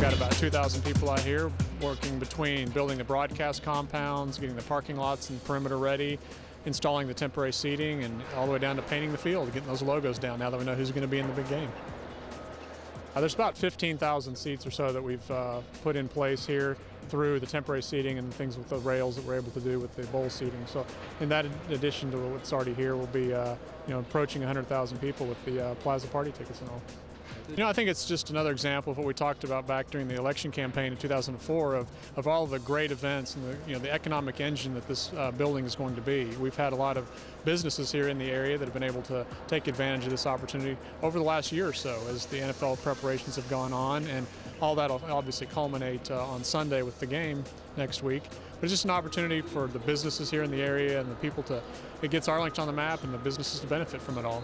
got about 2,000 people out here working between building the broadcast compounds, getting the parking lots and perimeter ready, installing the temporary seating, and all the way down to painting the field, getting those logos down now that we know who's going to be in the big game. Uh, there's about 15,000 seats or so that we've uh, put in place here through the temporary seating and things with the rails that we're able to do with the bowl seating. So, in that addition to what's already here, we'll be uh, you know approaching 100,000 people with the uh, Plaza Party tickets and all. You know, I think it's just another example of what we talked about back during the election campaign in 2004 of, of all the great events and the, you know, the economic engine that this uh, building is going to be. We've had a lot of businesses here in the area that have been able to take advantage of this opportunity over the last year or so as the NFL preparations have gone on and all that will obviously culminate uh, on Sunday with the game next week. But it's just an opportunity for the businesses here in the area and the people to, it gets Arlington on the map and the businesses to benefit from it all.